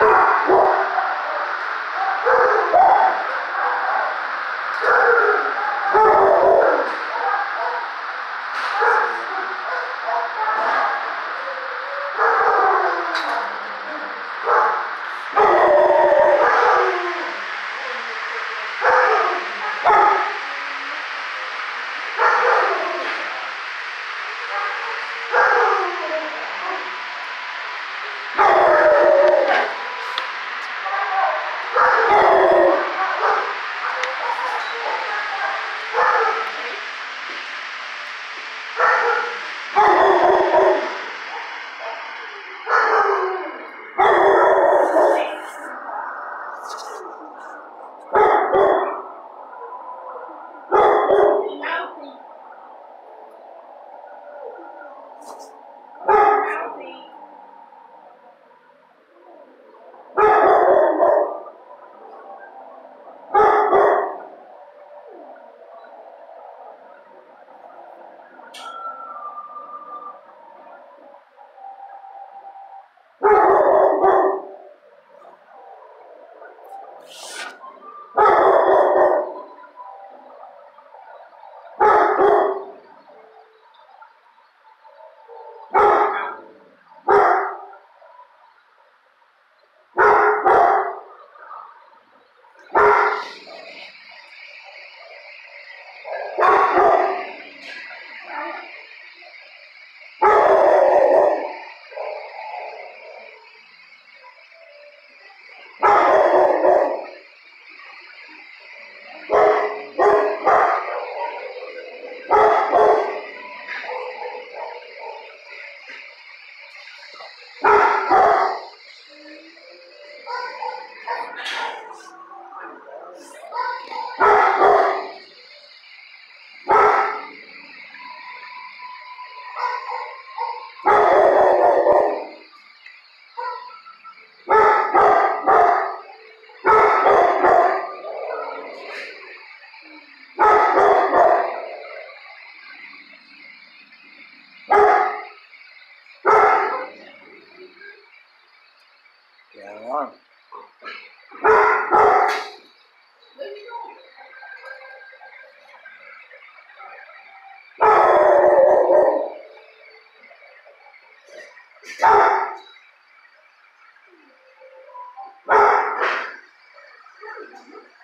you Yeah. はい。Thank you.